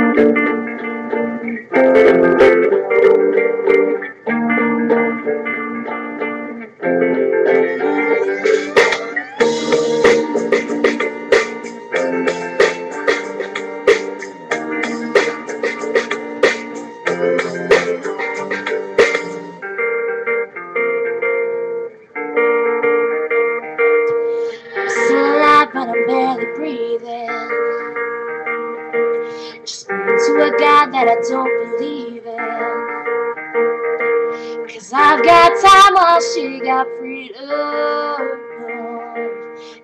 but To a God that I don't believe in. Cause I've got time while she got freedom.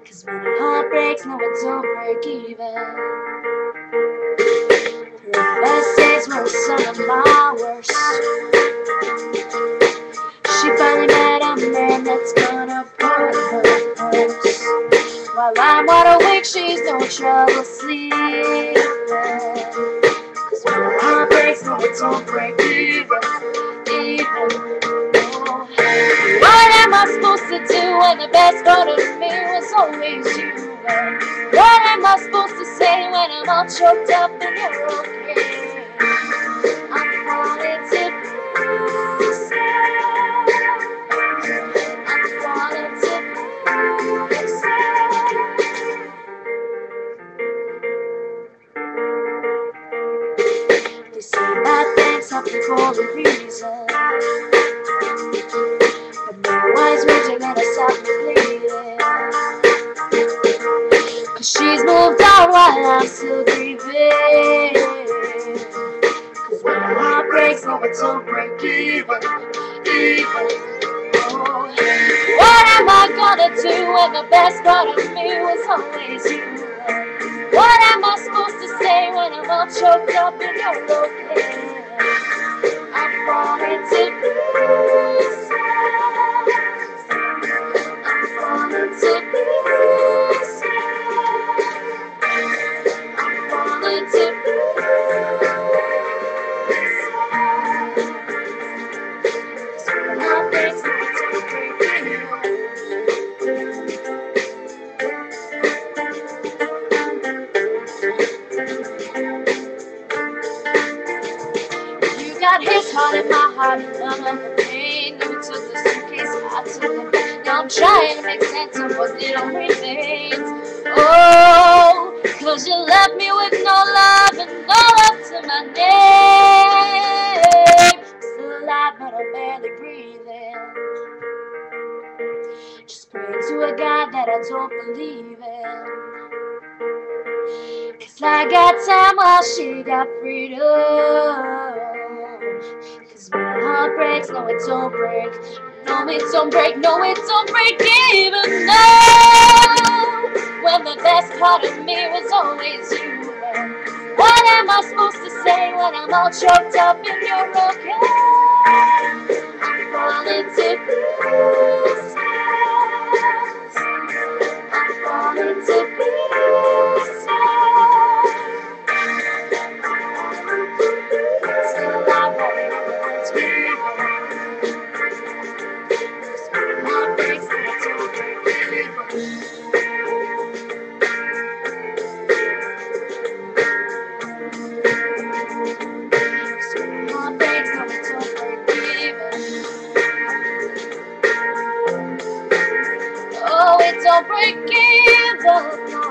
Cause when a heart breaks, no, it don't break even. Her best days were some of my worst. She finally met a man that's gonna put her first. While I'm wide awake, she's no trouble sleeping. What am I supposed to do when the best part of me was always you? What am I supposed to say when I'm all choked up and you're okay? I'm falling happen for a reason. But no wise raging gonna stop me bleeding. Cause she's moved on while I'm still grieving. Cause when my heart breaks, no, it don't break even. What am I gonna do when the best part of me was always you? What am I supposed to say when I'm all choked up and you're okay? I'm falling got his heart in my heart, none of the pain. You took the suitcase, I took it. Now I'm trying to make sense of what little remains. Oh, cause you left me with no love and no love to my name. Still alive, but I'm barely breathing. Just praying to a God that I don't believe in. Cause I got time while she got freedom. Heart breaks, no, it don't break. No, it don't break. No, it don't break even though. When the best part of me was always you. What am I supposed to say when I'm all choked up and you're okay? I'm falling to pieces. it's don't break even.